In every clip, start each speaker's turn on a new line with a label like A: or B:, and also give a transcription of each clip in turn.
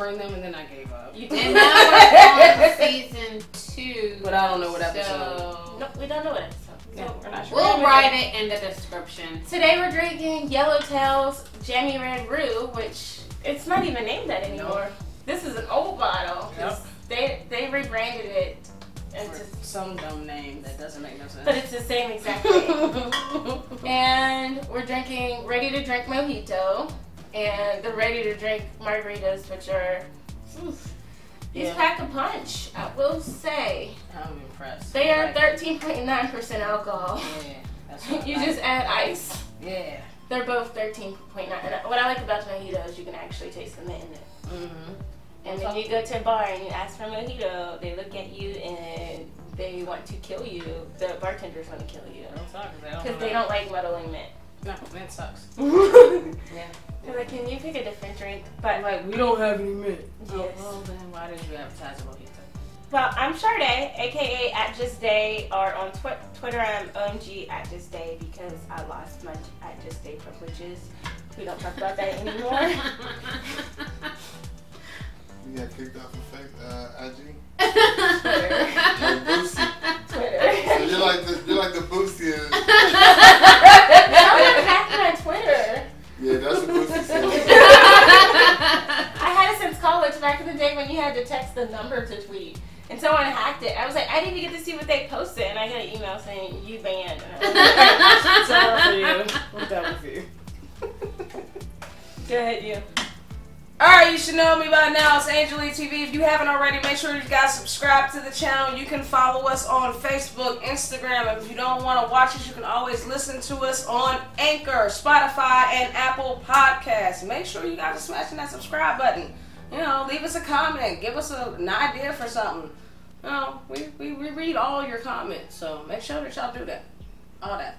A: I was numbering them and then I gave up.
B: You
C: And now we're on season two.
A: But I don't know what episode.
C: So
B: No, we don't know what episode.
A: Yeah,
B: So
A: we're not sure.
C: we'll write it in the description.
B: today we're drinking Yellowtail's Jammy Red Roo, which it's not even named that anymore. This is an old bottle. 'cause They they rebranded it into,
A: Some dumb name that doesn't make no sense.
B: but it's the same exact name. and we're drinking ready to drink mojito and the ready to drink margaritas, which are oof, these
A: Yeah.
B: pack a punch. I will say
A: I'm impressed.
B: they are thirteen point nine percent alcohol.
A: Yeah,
B: you
A: like.
B: just add ice.
A: Yeah.
B: They're both thirteen point nine. And what I like about the mojito is you can actually taste the mint in it.
A: Mm-hmm.
B: And when you go to a bar and you ask for a mojito, they look at you and they want to kill you. The bartenders want to kill you because they don't like muddling mint.
A: No, man sucks.
B: yeah. They're like, can you pick a different drink? But
A: Like we don't have any mint. Oh,
B: Yes.
A: well then why did you advertise a mojito?
B: well, I'm Sade, aka at Just Day, or on twi- Twitter I'm OMG at Just Day because I lost my at Just Day privileges. We don't talk about that anymore.
D: You got kicked off of fake uh, IG.
B: Twitter.
D: You're
B: Twitter.
D: So you're like the you're like the Boosie. Of,
B: Someone hacked my Twitter.
D: yeah, that's what Boosie said.
B: I had it since college back in the day when you had to text the number to tweet. And someone hacked it. I was like, I didn't even get to see what they posted. And I got an email saying, you banned. And I was like,
A: Sorry for you. I'm done with you.
B: Go ahead, you.
A: Alright, you should know me by now. It's Angel TV. If you haven't already, make sure you guys subscribe to the channel. You can follow us on Facebook, Instagram. If you don't want to watch us, you can always listen to us on Anchor, Spotify, and Apple Podcasts. Make sure you guys are smashing that subscribe button. You know, leave us a comment. Give us a, an idea for something. You know, we, we, we read all your comments. So make sure that y'all do that. All that.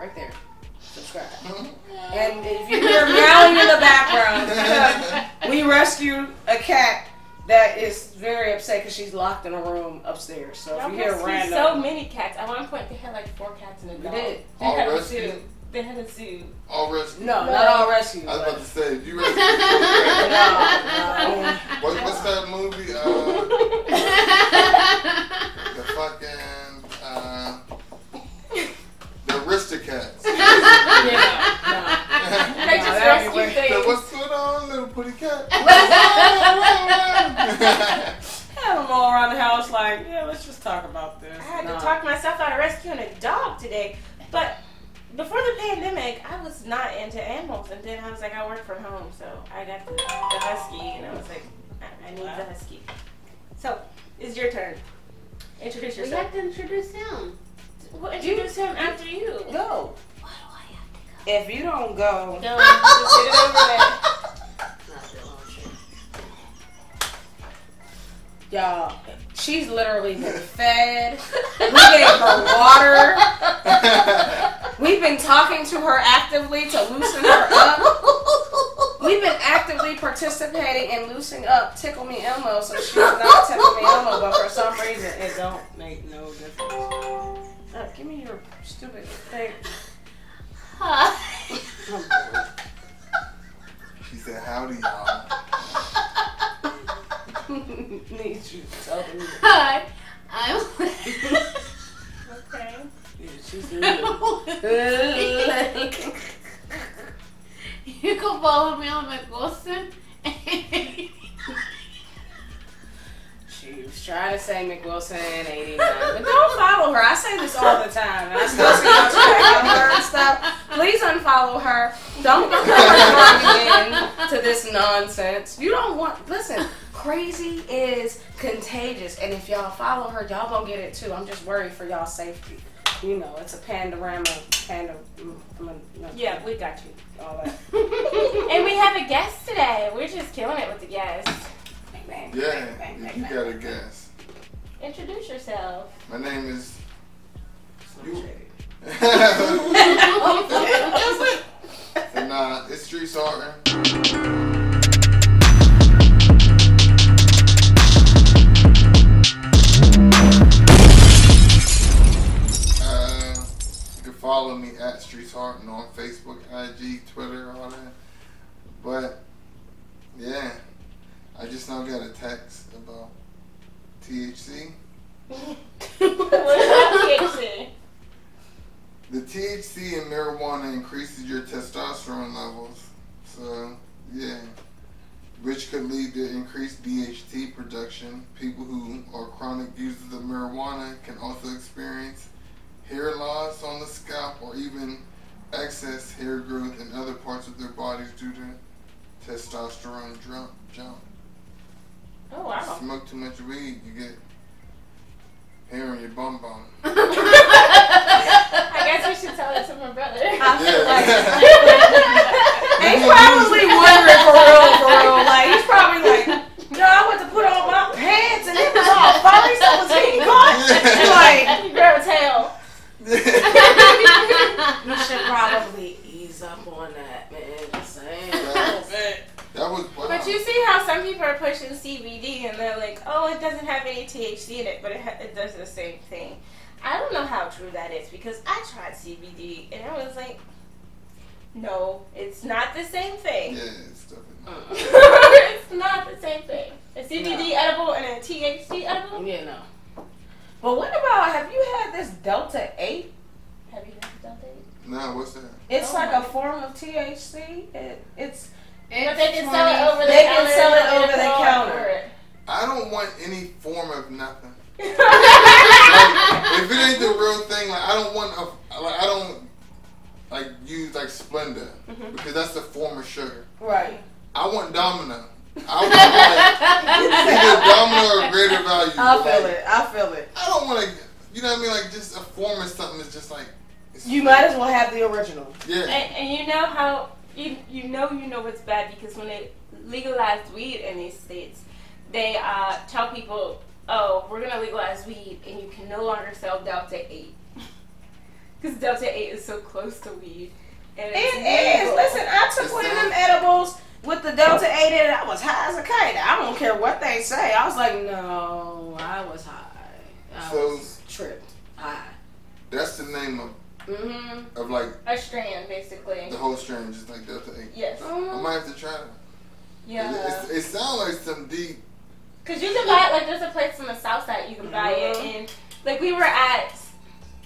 A: Right there. Subscribe. Mm-hmm. And if you hear meowing in the background, we rescued a cat that is very upset because she's locked in a room upstairs. So if
B: Y'all
A: you hear
B: rescued
A: random,
B: so many cats. At one point, they had like four cats in a
A: We did.
B: They
D: All
B: had oh,
D: rescued?
B: zoo. They had a zoo.
D: All rescue.
A: no, not all rescued.
D: I was
A: but-
D: about to say you rescued.
A: no, no.
D: what, what's that movie? Uh, the fucking uh, the Aristocats.
A: Yeah,
B: They just
A: that'd
B: rescue
A: way-
D: So
B: things.
D: what's going on, little pretty cat?
A: Had them all around the house, like, yeah, let's just talk about this.
B: I had
A: No.
B: to talk myself out of rescuing a dog today. But before the pandemic, I was not into animals. And then I was like, I work from home. So I got the, the husky. And I was like, I, I need the husky. So it's your turn. Introduce yourself.
C: We
B: yourself.
C: have to introduce him.
B: We'll introduce him after you.
A: Go.
C: Why do I have to go?
A: If you don't go,
B: No, just get it over there.
A: y'all, she's literally been fed. We gave her water. We've been talking to her actively to loosen her up. We've been actively participating in loosening up Tickle Me Elmo, so she's not Tickle Me Elmo, but for some reason it don't make no difference. Uh, give me your stupid thing.
C: Hi.
D: she said, "Howdy, y'all."
A: Need you them.
C: Hi. I'm.
B: Okay.
A: Yeah, she's
C: you can follow me on McWilson.
A: She was trying to say McWilson 89, but don't follow her. I say this all the time, and I still see y'all trying her and stuff. Please unfollow her. Don't become her again to this nonsense. You don't want. Listen, crazy is contagious, and if y'all follow her, y'all gonna get it too. I'm just worried for y'all safety. You know, it's a panorama, panda. mm, mm, mm,
B: Yeah, we got you.
A: all that.
B: And we have a guest today. We're just killing it with the guests.
A: Bang, bang,
D: Yeah,
A: bang, bang,
D: if
A: bang,
D: you
A: bang.
D: got a guess.
B: Introduce yourself.
D: My name is.
A: Slim Shady.
D: and uh, it's Streets Harden. Uh, you can follow me at at Streets Harden on Facebook, IG, Twitter, all that. But yeah, I just now got a text about THC.
B: what THC?
D: The THC in marijuana increases your testosterone levels. So, yeah. Which could lead to increased DHT production. People who are chronic users of marijuana can also experience hair loss on the scalp or even excess hair growth in other parts of their bodies due to testosterone jump. jump.
B: Oh wow.
D: Smoke too much weed, you get hair on your bum bum.
B: I guess we should tell that to my brother.
A: I like
D: Yeah.
A: he's probably wondering for real, for real. Like he's probably like, no, I went to put on my pants and it was all furry, so was he caught? And like,
B: You grow a tail.
A: you should probably ease up on that, man. Just saying.
D: that was wow.
B: But you see how some people are pushing CBD and they're like, oh, it doesn't have any THC in it, but it, ha- it does the same thing. I don't know how true that is because I tried CBD and I was like, no, it's not the same thing.
D: Yeah, it's definitely not. Uh-uh.
B: it's not the same thing. A CBD
A: No.
B: edible and a THC edible?
A: Yeah, no. But what about have you had this Delta 8?
B: Have you heard about that?
D: No, what's that?
A: It's
B: Oh
A: like
B: my-
A: a form of THC. It, it's
B: But they can sell it over the
A: They can sell it over the
B: they'll
A: counter.
B: Order it.
D: I don't want any form of nothing. Like, if it ain't the real thing, like I don't want a, like I don't like use like Splenda
B: Mhm.
D: because that's the form of sugar.
A: right.
D: I want Domino. I want like either Domino or Greater Value.
A: I feel
D: like,
A: it. I feel it.
D: I don't want to. You know what I mean? Like just a form of something that's just like. It's,
A: You might as well have the original.
D: Yeah.
B: And, and you know how you you know you know it's bad because when they legalized weed in these states, they uh, tell people, "Oh, we're gonna legalize weed, and you can no longer sell Delta Eight because Delta Eight is so close to weed." And
A: It
B: it's
A: is. Listen, I took
D: It's
A: one of them edibles with the Delta 8 in it. I was high as a kite. I don't care what they say. I was like, no, I was high. I
D: So-
A: was tripped. High.
D: That's the name of,
A: Mm-hmm.
D: of like
B: a strand, basically.
D: the whole strain, just like Delta Eight.
B: Yes.
D: I might have to try it.
B: Yeah.
D: It, it, it sounds like some deep.
B: Cause you can buy it like there's a place on the south side you can buy it
A: uh-huh.
B: and like we were at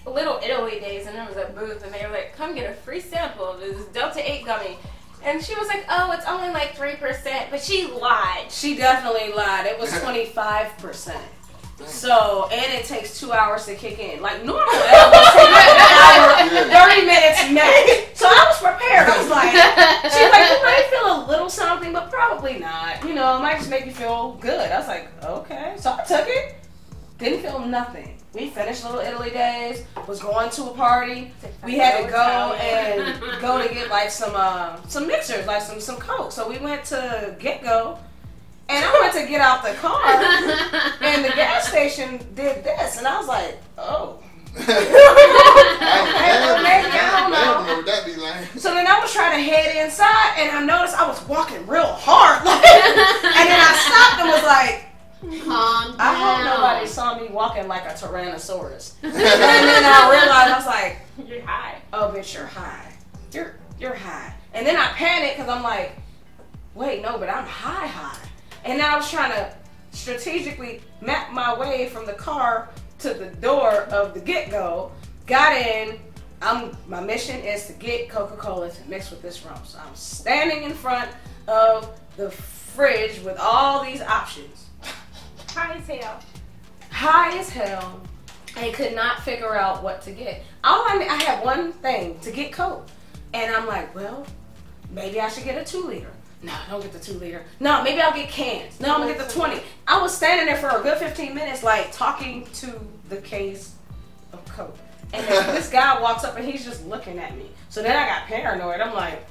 B: Little Italy days and there was a booth and they were like, come get a free sample of this Delta Eight gummy, and she was like, oh, it's only like three percent, but she lied.
A: She definitely lied. It was 25%. So, and it takes two hours to kick in. Like normal edibles take an hour, 30 minutes max. So I was prepared. I was like, she's like, you might feel a little something, but probably not. You know, it might just make you feel good. I was like, okay. So I took it. Didn't feel nothing. We finished Little Italy days. Was going to a party. We had to go and go to get like some uh, some mixers, like some some coke. So we went to GetGo, and I went to get out the car, and the gas station did this, and I was like, oh.
D: I,
A: maybe, I don't know.
D: I don't know what that be like.
A: So then I was trying to head inside, and I noticed I was walking real hard, like, and then I stopped and was like,
C: Calm down.
A: I hope nobody saw me walking like a Tyrannosaurus. and then I realized I was like,
B: You're high.
A: oh bitch you're high you're you're high and then i panicked because i'm like wait no but i'm high high and then i was trying to strategically map my way from the car to the door of the GetGo got in i'm my mission is to get coca-cola to mix with this rum so i'm standing in front of the fridge with all these options
B: High as hell.
A: high as hell and could not figure out what to get. All I I had one thing to get Coke, and I'm like, well, maybe I should get a two liter. No, don't get the two liter. No, maybe I'll get cans. No, I'm gonna get the twenty. I was standing there for a good fifteen minutes, like talking to the case of Coke, and then this guy walks up and he's just looking at me. So then I got paranoid. I'm like,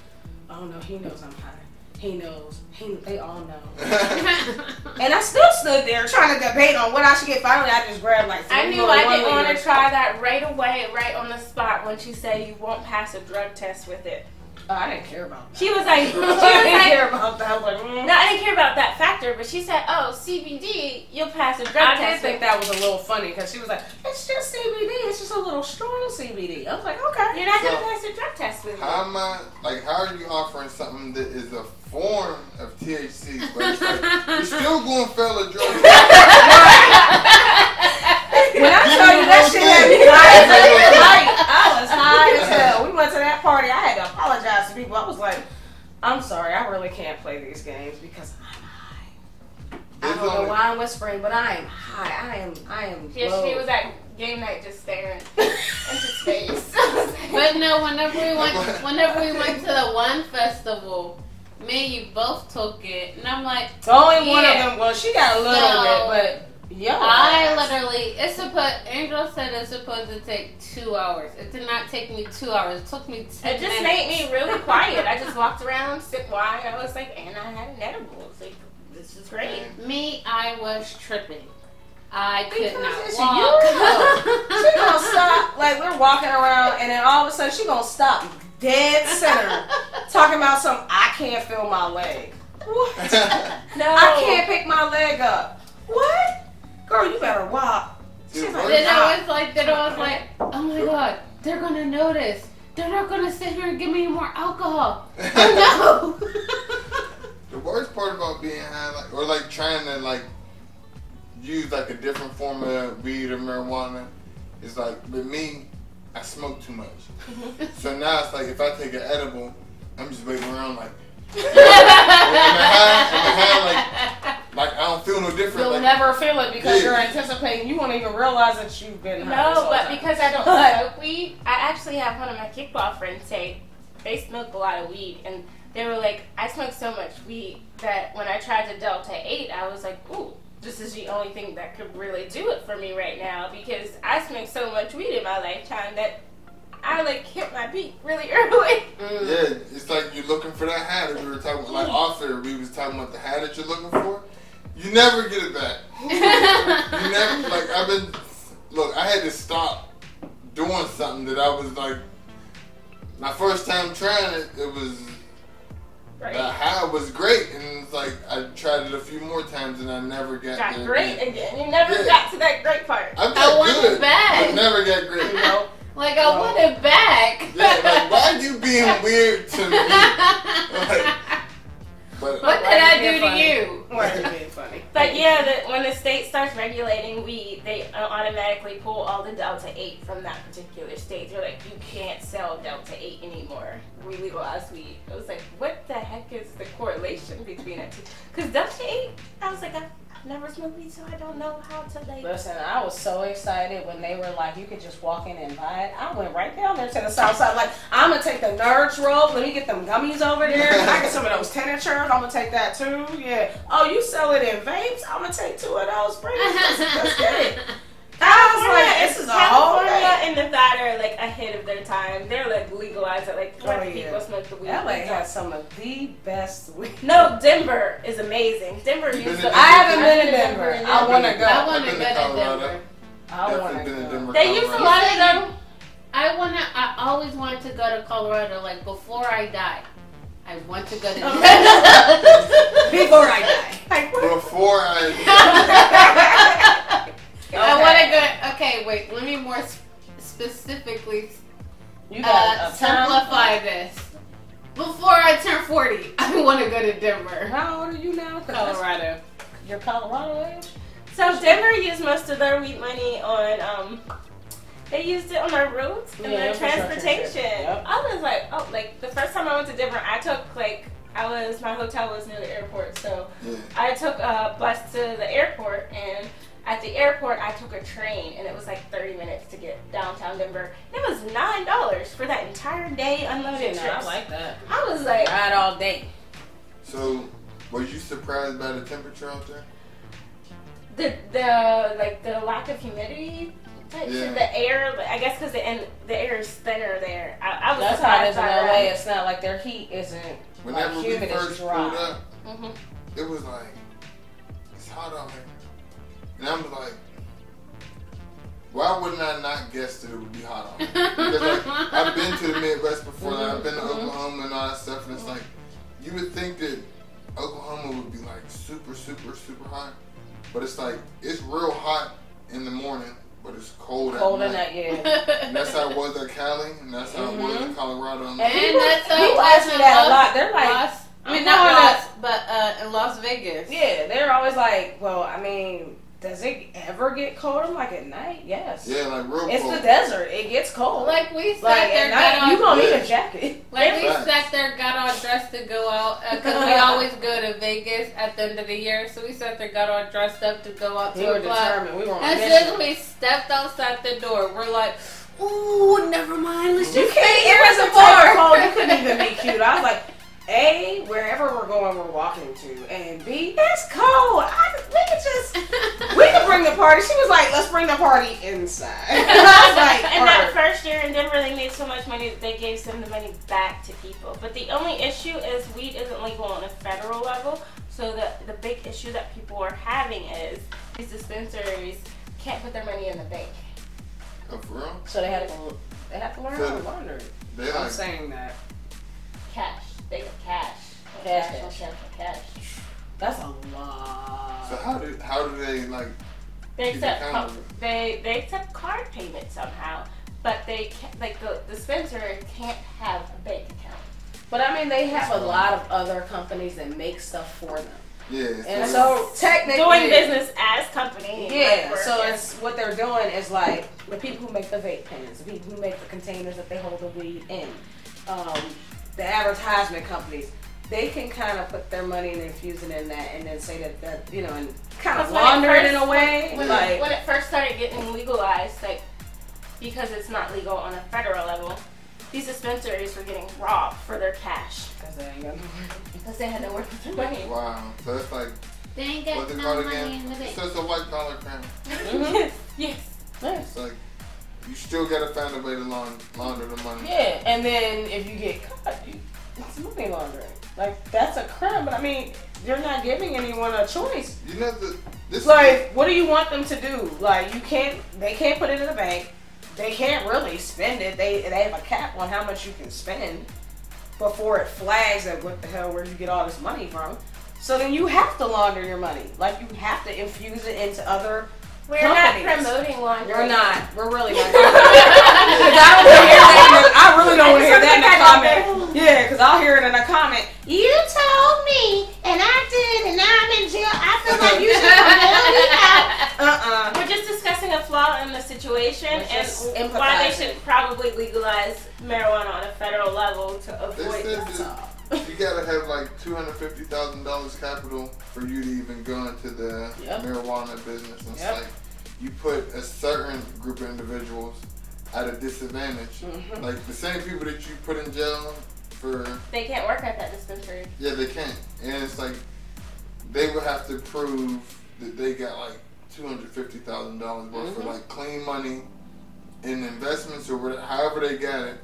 A: oh no, he knows I'm high. He knows. He, they all know. And I still stood there trying to debate on what I should get. Finally, I just grabbed like
B: I knew I didn't want to try that right away, right on the spot when she said you won't pass a drug test with it.
A: Oh, I didn't care about that.
B: She was like, she was
A: I didn't
B: like,
A: care about that. I was like, mm.
B: no, I didn't care about that factor, but she said, oh, CBD, you'll pass a drug test.
A: I did think that was a little funny because she was like, "It's just CBD. It's just a little strong CBD." I was like, "Okay."
B: You're not gonna pass a drug test with me.
D: How am I like? How are you offering something that is a form of THC, but it's like you're still going fella drugs?
A: When I tell you that shit had me high as a kite, I was high as hell. We went to that party. I had to people. I was like, "I'm sorry. I really can't play these games because I'm high. I don't know why I'm whispering, but I am high. I am. I am."
B: Yeah,
A: low.
B: she was at game night just staring into space.
C: But no, whenever we went, whenever we went to the one festival, me and you both took it, and I'm like,
A: Only one of them. Well, she got a little
C: So-
A: bit, but yo,
C: I literally, it's supposed. Angel said it's supposed to take two hours. It did not take me two hours. It took me ten
B: It just
C: minutes.
B: made me really quiet. I just walked around, sipped wine. I was like, and I had an edible. It's like, this is great.
C: Me, I was tripping. I could
A: Because
C: not
A: it's
C: walk.
A: you. she gonna stop like we're walking around, and then all of a sudden she gonna stop dead center, talking about some. I can't feel my leg. What?
B: No,
A: I can't pick my leg up. What? Girl, you better walk. She's like,
C: Then. I was like, then I was like, oh my god, they're gonna notice. They're not gonna sit here and give me more alcohol. Oh no.
D: The worst part about being high, like, or like trying to like use like a different form of weed or marijuana, is like with me, I smoke too much. so now it's like if I take an edible, I'm just waiting around like, am I high? Am I high? Like, like I don't feel no different.
A: You'll
D: like,
A: never feel it because
D: Yeah.
A: you're anticipating. You won't even realize that you've been high
B: No,
A: whole
B: but
A: time.
B: because I don't smoke weed, I actually have one of my kickball friends say they smoke a lot of weed, and they were like, I smoke so much weed that when I tried the Delta 8, I was like, ooh, this is the only thing that could really do it for me right now because I smoked so much weed in my lifetime that I like hit my peak really early.
A: Mm.
D: Yeah, it's like you're looking for that hat that we were talking about. Like author, we was talking about the hat that you're looking for. You never get it back. You never like I've been. Look, I had to stop doing something that I was like. My first time trying it, it was the
B: Right.
D: high was great, and it's like I tried it a few more times, and I never got,
B: Got
D: there
B: great
D: again.
B: again. You never
D: Yeah.
B: got to that great part.
D: I've
C: I want
D: good.
C: it back.
D: I never got great.
A: You know?
C: like I want it back.
D: Yeah, like why are you being weird to me?
B: starts regulating we they uh, automatically pull all the Delta 8 from that particular state. They're like, you can't sell Delta 8 anymore. We legalize weed. I was like, what the heck is the correlation between it? Because Delta 8, I was like, I've never smoked weed, so I don't know how to like.
A: Listen, I was so excited when they were like, you could just walk in and buy it. I went right down there to the south side, like, I'm gonna take the Nerds roll. Let me get them gummies over there. I get some of those tinctures. I'm gonna take that too. Yeah. Oh, you sell it in vapes? I'm gonna take two of those. Bring it. Let's, let's get it. I was like, this is a whole
B: California
A: day.
B: and Nevada are like ahead of their time. They're like legalized it. Like, let
A: Oh,
B: the
A: yeah.
B: people smoke the weed.
A: LA
B: We
A: has some of the best weed.
B: No, Denver is amazing. Denver
D: been
B: used
D: to
B: to.
A: I haven't been to
B: I've
A: Denver. I want to go.
C: I want
D: I've
C: to
D: been
C: go
D: to
C: to
D: Colorado.
C: Denver.
A: I want to
D: been to
A: go.
D: Denver,
B: They use a lot of them.
C: I wanna. I always wanted to go to Colorado. Like before I die, I want to go to. Denver.
A: Before I die.
D: Before I,
C: I want to go. Okay, wait. Let me more specifically
A: You got
C: uh,
A: a
C: simplify this. Before I turn forty, I want to go to Denver,
A: How old are you now? that's-
C: Colorado.
A: You're Colorado age?
B: So Denver used most of their weed money on um they used it on their roads and
A: Yeah,
B: their transportation.
A: shit. Yep.
B: I was like, oh, like the first time I went to Denver, I took like I was my hotel was near the airport, so. I took a bus to the airport and at the airport I took a train and it was like 30 minutes to get downtown Denver. It was nine dollars for that entire day unloaded
A: Shit,
B: trip.
A: no, I like that.
B: I was like,
A: Ride all day.
D: So, were you surprised by the temperature out there?
B: the the like the lack of humidity
D: Yeah.
B: the air I guess because the and the air is thinner there I, I was
A: That's how it is
B: surprised
A: in
B: by
A: LA.
B: that.
A: It's not like their heat isn't
D: Whenever
A: like
D: we
A: humid. It's
D: first
A: dry.
D: pulled up,
B: Mhm.
D: it was like it's hot out here, and I was like, why wouldn't I not guess that it would be hot out here? Because like I've been to the Midwest before, like, I've been to
A: Mhm.
D: Oklahoma and all that stuff, and it's like you would think that Oklahoma would be like super, super, super hot, but it's like it's real hot in the morning, but it's cold,
A: Cold
D: at
A: in
D: night.
A: that, yeah.
D: And that's how it was at Cali, and that's how it was in Colorado.
C: And that's how
A: People
C: it
A: ask
C: was
A: me
C: in
A: that a lot. They're like,
C: Las- I mean,
A: I'm
C: not
A: going
C: Las, but uh, in Las Vegas.
A: yeah, they're always like, well, I mean, does it ever get cold? I'm like, at night, yes.
D: yeah, like real
A: It's
D: cold.
A: the desert. It gets cold.
C: Like we sat
A: Like,
C: there,
A: at night,
C: on,
A: you gonna need
D: Yeah.
A: a jacket.
C: like we
D: Facts.
C: sat there, got all dressed to go out uh, because we always go to Vegas at the end of the year. So we sat there, got all dressed up to go out
A: We
C: to
A: were
C: a club.
A: determined. We were on
C: As soon as we stepped outside the door, we're like, "Ooh, never mind. Let's just
A: You
C: just
A: can't.
C: stay
A: It
C: here
A: was
C: at
A: a
C: the
A: type of
C: bar."
A: cold. You couldn't even be cute. I was like, A, wherever we're going, we're walking to, and B, that's cold. I, we could just, we could bring the party. She was like, let's bring the party inside. I was like,
B: and that first year in Denver, they made so much money that they gave some of the money back to people. But the only issue is weed isn't legal on a federal level. So the the big issue that people are having is these dispensaries can't put their money in the bank.
D: Oh, for real?
A: so they had to, they had to learn how to launder it.
D: They
A: I'm
D: like
A: saying that.
B: Cash. They get cash.
A: Cash,
B: on
A: cash.
B: cash on cash.
A: That's a lot.
D: So how do how do they like?
B: They accept ca- they they accept card payment somehow, but they can't, like the dispensary can't have a bank account.
A: But I mean, they have a lot of other companies that make stuff for them.
D: Yeah.
A: And
D: so
A: so technically,
B: Doing business as company.
A: Yeah,
B: like,
A: so it's what they're doing is like the people who make the vape pens, the people who make the containers that they hold the weed in, um, the advertisement companies. They can kind of put their money and infuse it in that, and then say that that you know, and kind of
B: Because when it
A: launder it in a way,
B: when,
A: like
B: when it first started getting legalized, like because it's not legal on a federal level, these dispensaries were getting robbed for their cash
A: because they ain't got no
B: because they had to work with their money.
D: wow. So it's like
C: They ain't
D: what's
C: got
D: it
C: no
D: called
C: money
D: again?
C: in the bank.
D: So it's a white collar crime.
A: Mhm.
B: yes.
A: Yes.
D: It's like you still gotta find a way to laund- launder the money.
A: Yeah, and then if you get caught, you, it's money laundering. Like that's a crime, but I mean, you're not giving anyone a choice.
D: You know the this
A: like, what do you want them to do? Like, you can't, they can't put it in the bank. They can't really spend it. They they have a cap on how much you can spend before it flags that what the hell, where you get all this money from. So then you have to launder your money. Like you have to infuse it into other.
B: We're
A: Companies.
B: not promoting laundering.
A: We're not. We're really not. Because I don't want to hear that. I really don't want to hear that in a comment. Yeah, because I'll hear it in a comment. You told me, and I did, and now I'm in jail. I feel like you should bail me out. Uh-uh.
B: We're just discussing a flaw in the situation
A: We're
B: and why they should probably legalize marijuana on a federal level to avoid
D: said
B: this.
D: that you gotta have like two hundred fifty thousand dollars capital for you to even go into the
A: Yep.
D: marijuana business. And it's like you put a certain group of individuals at a disadvantage.
A: Mhm.
D: Like the same people that you put in jail for
B: They can't work at that dispensary.
D: yeah they can't, and it's like they would have to prove that they got like two hundred fifty thousand dollars worth
A: Mhm.
D: for like clean money in investments or whatever, however they got it.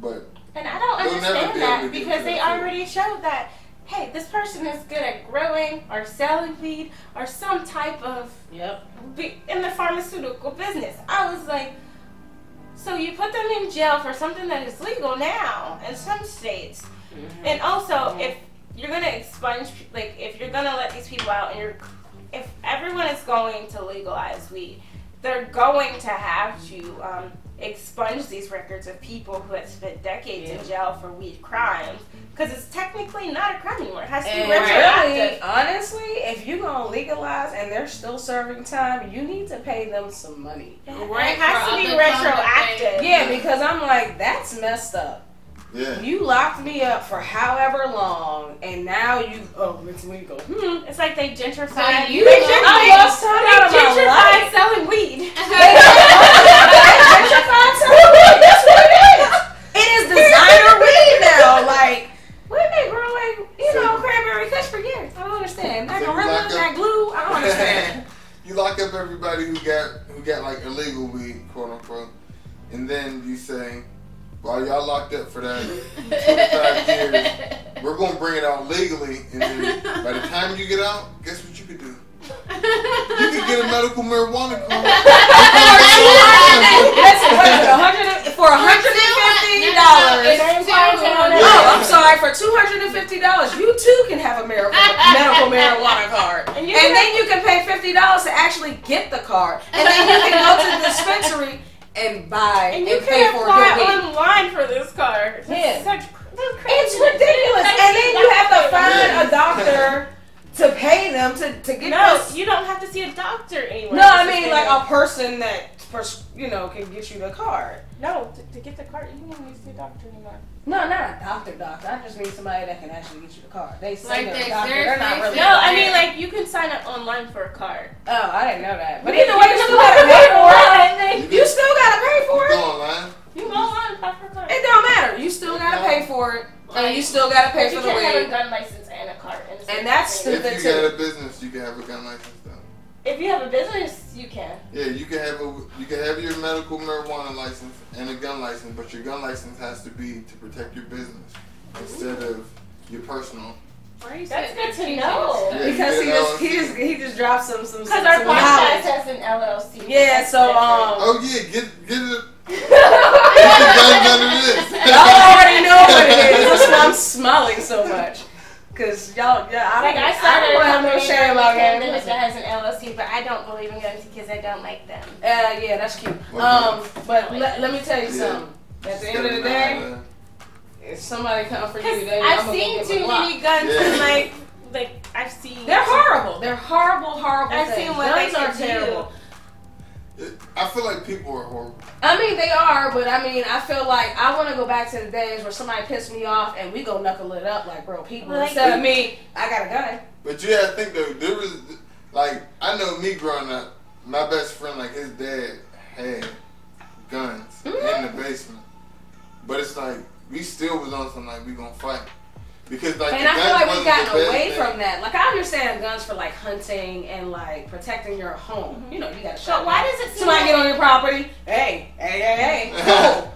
D: But
B: And I don't
D: They'll
B: understand that
D: to
B: because they already showed that, hey, this person is good at growing or selling weed or some type of
A: Yep.
B: in the pharmaceutical business. I was like, so you put them in jail for something that is legal now in some states,
A: Mm-hmm.
B: and also if you're gonna expunge, like if you're gonna let these people out, and you're, if everyone is going to legalize weed, they're going to have to um, expunge these records of people who had spent decades
A: Yeah.
B: in jail for weed crimes, because it's technically not a crime anymore. It has to be retroactive.
A: really, honestly, if you're gonna legalize and they're still serving time, you need to pay them some money.
C: Right,
B: it has to be retroactive.
A: Yeah, because I'm like, that's messed up.
D: yeah,
A: You locked me up for however long, and now you oh, it's legal. Hmm.
B: It's like they gentrified.
C: So you-
B: they
A: I
B: gentrified,
A: lost time out of
B: they
A: my life.
B: selling weed.
A: Gentrified selling weed, That's what it is. It is designer weed now. Like we've been growing, you know, cranberry kush for years. I don't understand. That
D: So you
A: gorilla,
D: lock up-
A: that glue. I don't understand.
D: you lock up everybody who got who got like illegal weed, quote unquote, and then you say, "While y'all locked up for that 25 years, we're gonna bring it out legally." And then by the time you get out, guess what you could do? You could get a medical marijuana card.
A: Listen, what is it? 100 for 150 dollars.
C: It's still
B: Oh,
C: going
A: Oh. I'm sorry, for two hundred and fifty dollars, you too can have a medical medical marijuana card,
B: And
A: and,
B: you can
A: then you can pay fifty dollars to actually get the card, and then you can go to the dispensary and buy
B: And
A: and,
B: you
A: pay
B: can
A: for
B: apply
A: your weed.
B: online for this card. That's
A: Yeah.
B: such that's
A: It's ridiculous,
B: That's
A: and then you have to find a doctor to pay them to to get
B: No,
A: this.
B: you don't have to see a doctor anymore.
A: No, I mean like a person that pers- you know can get you the card.
B: No to, to get the card. You don't need to see a doctor anymore.
A: No, not a doctor, doctor. I just mean somebody that can actually get you the card. They say
C: Like
A: they're
C: they
A: a doctor. They're not
C: seriously
A: really.
B: No,
C: Yeah.
B: I mean like you can sign up online for a card.
A: Oh, I didn't know that. But
B: You
A: either way,
B: you
A: you still gotta pay for it. You still gotta pay for
D: You
A: it.
D: go online.
B: You go online and apply for a card.
A: It don't matter. You still gotta pay for it, and you still gotta pay
B: But you
A: for the
B: can't have a gun license and a card. And,
A: And that's
B: stupid.
A: stupid.
D: If
A: too.
D: you got a business, you can have a gun license though.
B: If you have a business, you can.
D: Yeah, you can have a you can have your medical marijuana license and a gun license, but your gun license has to be to protect your business instead of your personal.
C: Why are you
B: That's good to know.
D: Yeah.
A: Because he just he just he just dropped some some
B: Because our podcast
A: knowledge.
B: has an LLC.
A: Yeah, so um,
D: Oh yeah, get get it. Get the guns under this.
A: y'all already know what it is. That's why I'm smiling so much. Cause y'all, yeah, I
B: Like
A: don't,
B: I
A: I
B: started
A: don't
B: a
A: have no shame about
B: the
A: getting
B: that has an LLC, but I don't believe in guns because I don't like them.
A: Uh, yeah, that's cute.
D: Well,
A: Um, but let, let me tell you
D: Yeah.
A: something. At the end of the day, if somebody come for you
B: Because
A: today,
B: I've
A: I'm
B: seen too many guns
D: Yeah.
B: like, like I've seen.
A: They're horrible. They're horrible, horrible
B: I've
A: things.
B: seen what
A: Guns
B: they
A: are
B: can do.
A: Terrible.
D: I feel like people are horrible.
A: I mean, they are, but I mean, I feel like I want to go back to the days where somebody pissed me off and we go knuckle it up like real people
B: Like-
A: instead of me. I got a gun.
D: But you gotta think though, there was like I know me growing up, my best friend like his dad had guns in the mm-hmm. basement. But it's like we still was on something like we gonna fight. Because like
A: And I feel like we've gotten away
D: thing.
A: from that. Like I understand guns for like hunting and like protecting your home. Mm-hmm. You know, you got to
B: So why does it
A: somebody
B: like
A: get on your property? Hey, hey, hey, hey.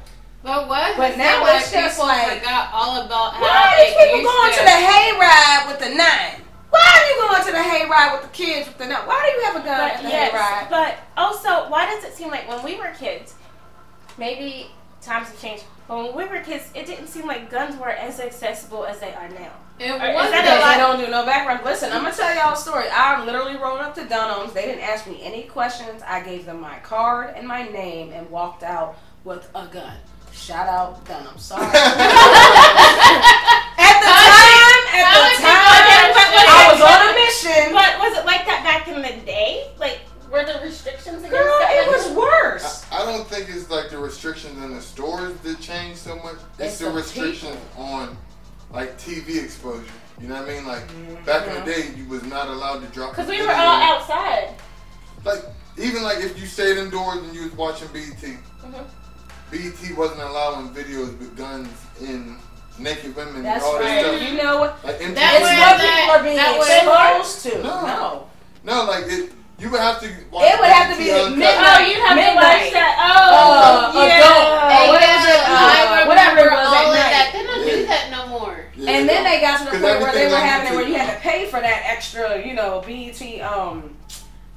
A: Cool.
C: But what?
A: But
C: is
A: now it's just like-
C: forgot all about how
A: Why are these people going to the hayride with the nine? Why are you going to the hayride with the kids with the nine? Why do you have a gun at the
B: yes,
A: hayride?
B: but also, why does it seem like when we were kids, maybe times have changed. But when we were kids, it didn't seem like guns were as accessible as they are now.
C: It wasn't.
B: that
A: Because they don't do no background. Listen, I'm gonna tell y'all a story. I literally rolled up to Dunham's. They didn't ask me any questions. I gave them my card and my name and walked out with a gun. Shout out Dunham. Sorry. at the time, at the time,
C: go to
A: I was on a mission.
B: But was it like that back in the day? Like, were there restrictions against
A: Girl,
B: that?
A: it
B: Like,
A: was worse.
D: I, I don't think it's like the restrictions in the stores that changed so much. It's,
A: It's
D: the
A: the
D: restrictions on like TV exposure. You know what I mean? Like back in the day, you was not allowed to drop.
B: Because we were all outside.
D: Like even like if you stayed indoors and you was watching BET,
B: Mhm.
D: BET wasn't allowing videos with guns in naked women
A: That's
D: and all
A: right.
D: this stuff.
A: You know what?
D: Like MTV,
C: That
A: It's
C: way-
A: what
C: that-
A: people are being
C: that way-
A: exposed to.
D: No.
A: No.
D: no, like it. You would have to. Watch
A: It would have to be the midnight.
B: Oh, you have
A: Midnight.
B: to watch that.
A: Uh,
B: Oh, yeah.
A: adult. Uh,
C: Hey,
A: what
C: yeah,
A: was it? Uh,
C: I
A: whatever it was
C: all
A: at
C: of
A: night.
C: that. They don't
D: Yeah.
C: do that no more.
D: Yeah,
A: And then they got to the
D: 'Cause
A: point where they were having it where you had to pay for that extra, you know, BET. Um,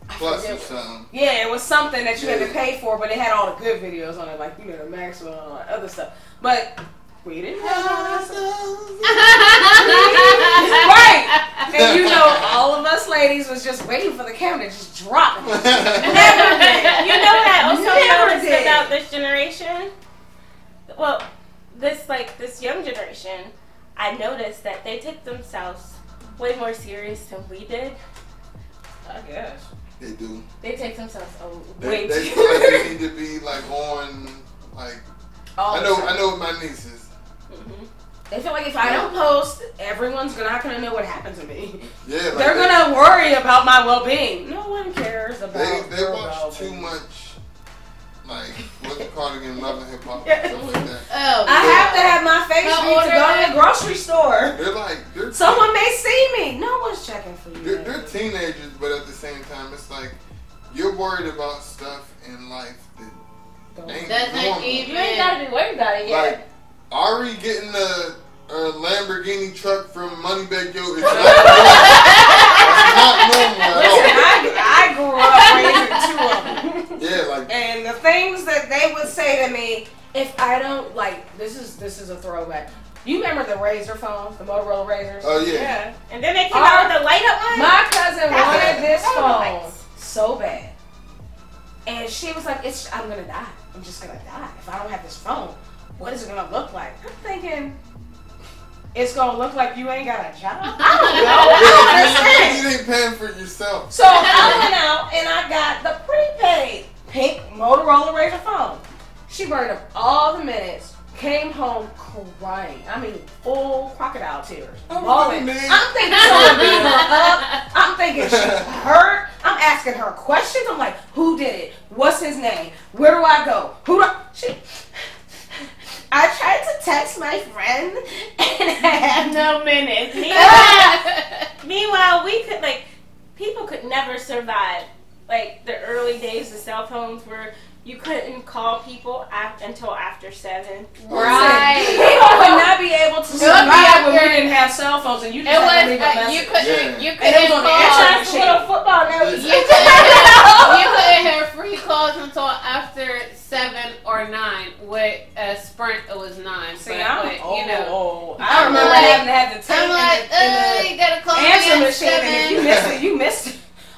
D: plus or something.
A: yeah, it was something that you had to pay for, but it had all the good videos on it, like you know the Maxwell and all that other stuff. But we didn't have all that stuff. right. And you know, all of us ladies was just waiting for the camera to just drop.
B: Never did. You know what I also
A: Never
B: noticed
A: did.
B: about this generation? Well, this like this young generation, I noticed that they take themselves way more serious than we did.
A: I guess.
D: They do.
B: They take themselves oh,
D: They,
B: way
D: they
B: too.
D: feel like they need to be like on like
A: All
D: I know. I know my nieces.
A: They feel like if I don't post, everyone's not gonna know what happened to me.
D: Yeah, like
A: They're
D: they,
A: gonna worry about my well-being. No one cares about.
D: they they
A: your
D: watch
A: well-being.
D: too much like what's it called again, Love and Hip Hop like.
C: Oh,
A: I have to have my face
C: How
A: read to go
C: they?
A: to the grocery store.
D: They're like they're
A: Someone may see me. No one's checking for you.
D: they're, they're teenagers, but at the same time, it's like you're worried about stuff in life that ain't
C: Doesn't
D: normal.
C: even-
B: You ain't gotta be worried about it yet.
D: Like Ari getting a, a uh, Lamborghini truck from Moneybagg Yo is not normal. It's not normal
A: I, I grew up raising two of them.
D: Yeah, like
A: And the things that they would say to me, if I don't like this is this is a throwback. You remember the Razr phones, the Motorola Razrs?
D: Oh yeah.
B: Yeah. And then they came
A: Our-
B: out with the light up one.
A: My cousin
B: That's
A: wanted
B: it.
A: this phone
B: lights.
A: so bad. And she was like, It's I'm gonna die. I'm just gonna die. If I don't have this phone, what is it gonna look like? I'm thinking it's gonna look like you ain't got a job. I don't know. I don't understand.
D: You ain't paying for it yourself.
A: So I went out and I got the prepaid pink Motorola Razr phone. She burned up all the minutes, came home crying. I mean, full crocodile tears.
D: Oh,
A: Bawling. I'm thinking someone beat her up. I'm thinking she's hurt. I'm asking her questions. I'm like, who did it? What's his name? Where do I go? Who do I? She. I tried to text my friend and I have no minutes.
B: Meanwhile, we could like people could never survive like the early days of cell phones where you couldn't call people af- until after seven.
C: Right.
A: People would not be able to
C: be
A: survive when we didn't have cell phones and you just
C: It
A: had
C: was
A: to leave a
C: uh,
A: message.
C: you couldn't
D: Yeah.
C: you
A: And it was
C: couldn't
A: on the
C: call.
B: little football notes.
C: You couldn't, you couldn't hear free calls until after seven or nine. With uh, Sprint, it was nine.
A: See,
C: but
A: I'm
C: with,
A: old,
C: you know,
A: old. I remember
C: like-
A: having to have the tape
C: I'm like,
A: in the, in
C: uh,
A: the
C: you gotta call me at
A: machine, and if you
C: seven.
A: missed it, you missed it.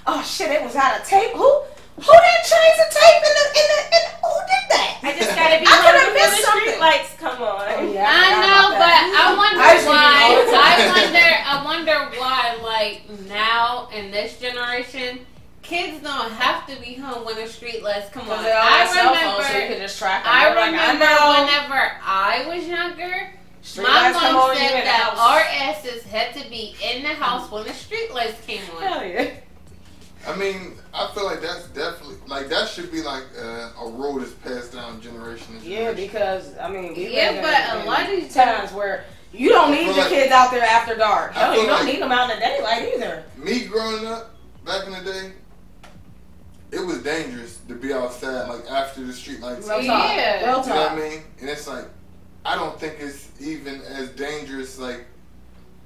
A: Oh shit, it was out of tape. Who who didn't change the tape in the in the, in the who did that?
B: I just gotta be
A: I
B: home
A: could've missed
B: the street
A: something.
B: lights come on.
A: Oh, yeah,
C: I
A: forgot
C: know, but
A: that.
C: I wonder
A: I used to do it
C: why.
A: all the time.
C: I wonder. I wonder why. Like now in this generation, kids don't have to be home when the street lights come on.
A: They all have
C: I
A: cell phones, so you
C: remember.
A: can just track them.
C: I
A: They're like,
C: remember
A: I know.
C: whenever I was younger,
A: Street
C: my
A: lights come
C: mom
A: on, you
C: said that our asses had to be in the house when the street lights came on.
A: Hell yeah.
D: I mean, I feel like that's definitely like that should be like uh, a rule that's passed down generation to
A: Yeah, because I mean, we
C: Yeah,
A: live
C: but a lot of these
A: times where you don't need your
D: like-
A: kids out there after dark.
D: I
A: Hell, you don't
D: like-
A: need them out in the daylight either.
D: Me growing up back in the day, it was dangerous to be outside like after the street lights.
A: Real
D: You
A: talk.
C: Yeah.
A: Real
D: know
A: talk.
D: what I mean? And it's like I don't think it's even as dangerous like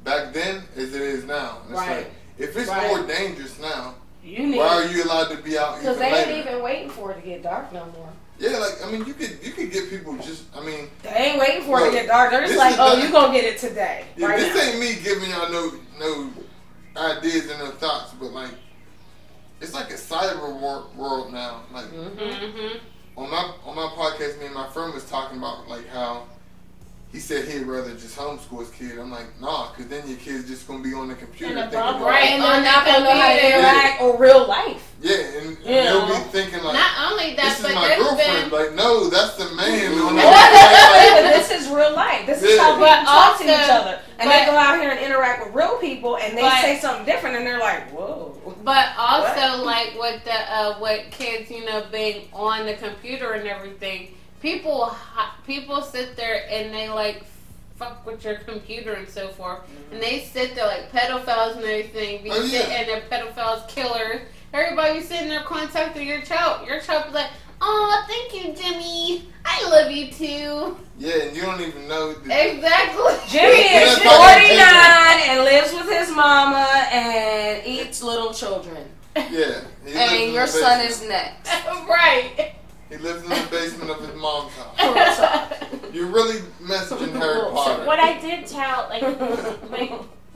D: back then as it is now. It's
A: Right.
D: like if it's
A: Right.
D: more dangerous now,
A: You need
D: why are you allowed to be out
A: because
D: even
A: they
D: later?
A: ain't even waiting for it to get dark no more.
D: Yeah, like I mean, you could you could get people just. I mean,
A: They ain't waiting for it to get dark. They're just like, oh,
D: not-
A: you gonna get it today,
D: yeah,
A: right
D: this
A: now.
D: ain't me giving y'all no no ideas and no thoughts, but like it's like a cyber wor- world now. Like
A: Mhm.
C: Mm-hmm.
D: on my on my podcast, me and my friend was talking about like how he said he'd rather just homeschool his kid. I'm like, nah, because then your kid's just gonna be on the computer
B: In a
D: thinking,
B: bubble.
D: about-
C: Right.
A: And
C: on
A: they're not gonna know how to interact or real life.
D: Yeah, and, and they'll be thinking like,
C: Not only that,
D: this is
C: but
D: my girlfriend.
C: been
D: Like, no, that's the man. on the
A: Yeah,
D: like,
A: this is real life. This is how people
C: But
A: talk to each other. And they go out here and interact with real people and they
C: But-
A: say something different and they're like, whoa.
C: But also, like with the uh, with kids, you know, being on the computer and everything, people people sit there and they like fuck with your computer and so forth, mm-hmm. and they sit there like pedophiles and everything. Be
D: Oh, yeah.
C: sitting and they're pedophiles, killers. Everybody sitting there contacting your child. Your child be like, "Oh, thank you, Jimmy. I love you too."
D: yeah, and you don't even know. The,
C: Exactly.
A: Jimmy is
D: that's fucking
A: 49 and lives with his mama and eats little children.
D: yeah, he lives in
A: And your son is next.
C: right.
D: He lives in the basement of his mom's house. You're really messaging Harry Potter.
B: What I did tell, like, like,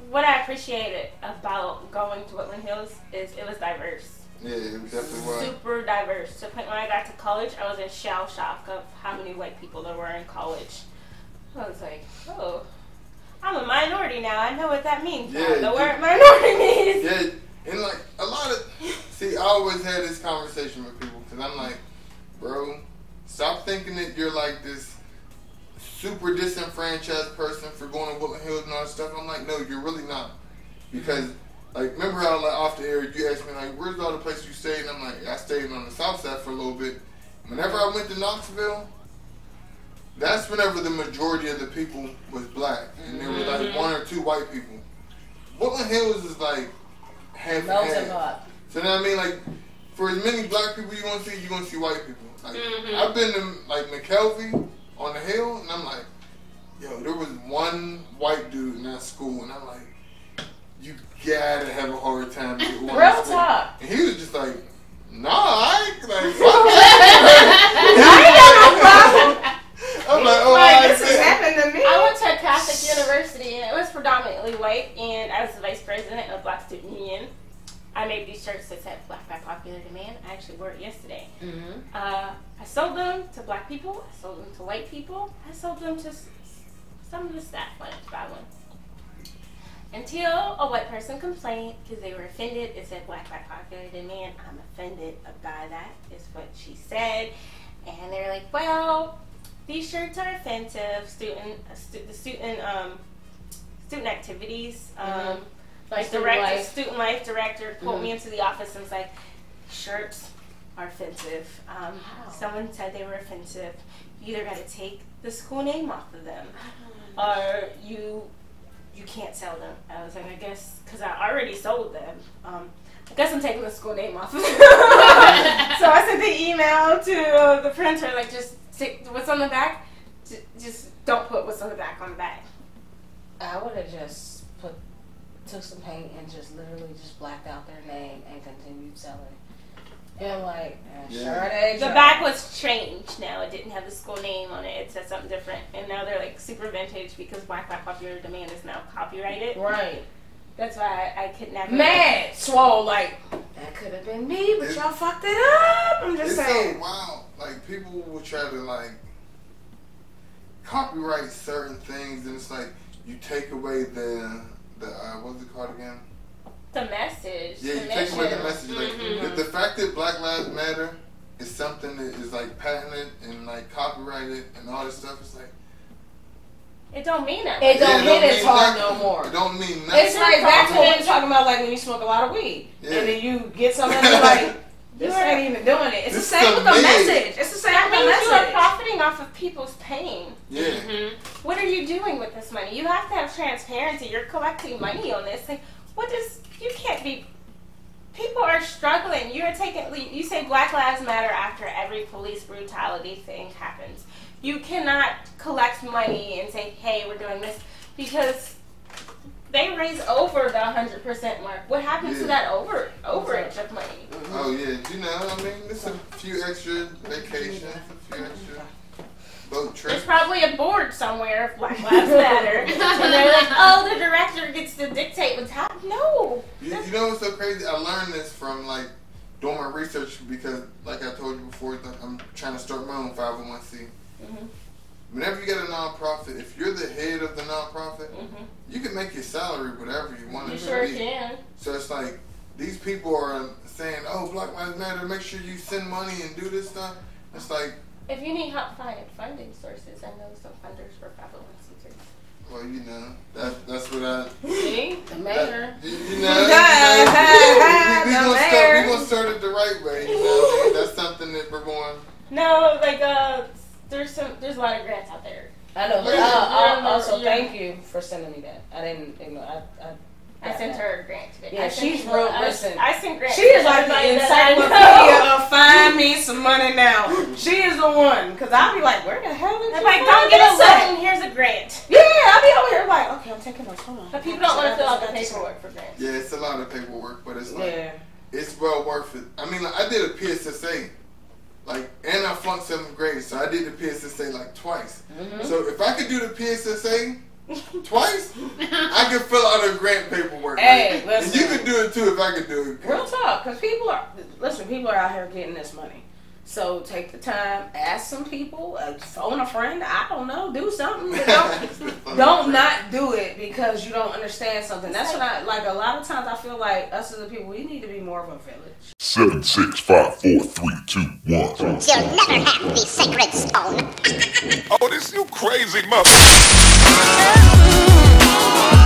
B: what I appreciated about going to Woodland Hills is it was diverse.
D: Yeah, it definitely was.
B: Super diverse. To the point when I got to college, I was in shell shock of how many white people there were in college. I was like, oh, I'm a minority now. I know what that means. now.
D: Yeah,
B: the
D: you-
B: word minority means.
D: Yeah, and like a lot of, see, I always had this conversation with people because I'm like, bro, stop thinking that you're like this super disenfranchised person for going to Woodland Hills and all that stuff. I'm like, no, you're really not, because like remember how like off the air you asked me like, where's all the places you stayed? And I'm like, I stayed on the south side for a little bit. Whenever I went to Knoxville. That's whenever the majority of the people was black, and there were like
C: Mhm.
D: one or two white people. Woodland Hills is like half and half. So now I mean, like, for as many black people you gonna see, you gonna see white people. Like,
C: Mhm.
D: I've been to like McKelvey on the hill, and I'm like, yo, there was one white dude in that school, and I'm like, you gotta have a hard time. to get one
A: Real
D: to stay.
A: talk.
D: And he was just like, nah, I ain't like.
A: I ain't got no problem.
D: I'm like, oh,
A: Like
D: I
A: this has
D: see.
A: happened to me.
B: I went to a Catholic university and it was predominantly white, and I was the vice president of Black Student Union. I made these shirts that said Black by Popular Demand. I actually wore it yesterday.
A: Mhm.
B: Uh, I sold them to black people. I sold them to white people. I sold them to s- some of the staff wanted to buy one. Until a white person complained because they were offended. It said black by popular demand. I'm offended by that, is what she said. And they're like, well, these shirts are offensive. Student, uh, stu- the student, um, student activities, um,
A: Mhm.
B: Like director,
A: life.
B: student life director pulled
A: Mhm.
B: me into the office and was like, shirts are offensive. Um,
A: How?
B: someone said they were offensive. You either got to take the school name off of them, or you you can't sell them. I was like, I guess because I already sold them. Um, I guess I'm taking the school name off of them. so I sent the email to the printer, like just take what's on the back. Just don't put what's on the back on the back.
A: I would have just put took some paint and just literally just blacked out their name and continued selling. And like,
D: Yeah.
A: Sade
B: The
A: Joe.
B: back was changed now. It didn't have the school name on it. It said something different. And now they're like super vintage because Black by Popular Demand is now copyrighted.
A: Right.
B: That's why I, I could never.
A: Mad, swole, like that could have been me, but
D: It-
A: y'all fucked it up. I'm just
D: It's
A: saying.
D: so wild. Like people will try to like copyright certain things, and it's like you take away the the uh, what's it called again?
B: The message.
D: Yeah,
B: the
D: you take away the message. Like
C: Mhm.
D: the, the fact that Black Lives Matter is something that is like patented and like copyrighted and all this stuff. It's like
B: It don't mean that.
A: It don't
D: yeah,
A: hit as
D: mean
A: hard
D: nothing.
A: no more.
D: It don't mean nothing.
A: It's like that's what
B: confident.
A: we're talking about, like when you smoke a lot of weed,
D: Yeah.
A: and then you get something and you're like, this
B: You're-
A: ain't even doing it. It's
D: This
A: the same with the
D: amazing.
A: message. It's the same
B: that
A: with the
B: means you are
A: message.
B: Profiting off of people's pain.
D: yeah.
C: Mhm.
B: What are you doing with this money? You have to have transparency. You're collecting money on this. Like, what does you can't be? People are struggling. You're taking. You say Black Lives Matter after every police brutality thing happens. You cannot collect money and say, "Hey, we're doing this," because they raise over the hundred percent mark. What happens to that over overage of money?
D: Oh yeah, you know, I mean, there's a few extra vacations, a few extra boat
B: There's probably a board somewhere of Black Lives Matter, and they're like, "Oh, the director gets to dictate what's happening." No.
D: You, you know what's so crazy? I learned this from like doing my research because, like I told you before, I'm trying to start my own 501c.
B: Mhm.
D: Whenever you get a nonprofit, if you're the head of the nonprofit,
B: Mhm.
D: you can make your salary whatever you want
B: You
D: it
B: sure
D: to be.
B: can.
D: So it's like these people are saying, "Oh, Black Lives Matter. Make sure you send money and do this stuff." It's like,
B: If you need help finding funding sources, I know some funders for 501c3.
D: well, you know, that that's what I.
A: See, the mayor.
D: You, you know,
A: Yeah,
D: you know, we're we, gonna start,
A: mayor.
D: we gonna start it the right way. You know, I mean? that's something that we're going.
B: No, like uh, there's some, there's a lot of grants out there.
A: I know. But, uh, uh, also, thank you for sending me that. I didn't, you know, I, I
B: I sent her a grant today.
A: Yeah,
B: I
A: she's real-
B: I,
A: listen.
B: I sent grants.
A: She is like the
B: everybody that
A: encyclopedia of find me some money now. She is the one, cause I'll be like, where the hell did
B: I'm
A: you
B: like, don't get a
A: this at?"
B: loan. Here's a grant.
A: Yeah, I'll be over here like, okay, I'm taking notes. Hold on.
B: But people don't want to fill out the
A: I got this.
B: paperwork for grants.
D: Yeah, it's a lot of paperwork, but it's like
A: Yeah.
D: it's well worth it. I mean, like, I did a PSSA, like, and I flunked seventh grade, so I did the PSSA like twice.
A: Mhm.
D: So if I could do the PSSA twice, I could fill out a grant paperwork.
A: Hey,
D: right? and you can do it too if I can do it.
A: Real talk, because people are listen. People are out here getting this money, so take the time, ask some people, uh, phone a friend. I don't know, do something. But don't don't not do it because you don't understand something. That's what I like. A lot of times, I feel like us as a people, we need to be more of a village.
E: Seven, six, five, four, three, two, one.
F: You'll never have the sacred stone.
E: Oh, this you crazy mother.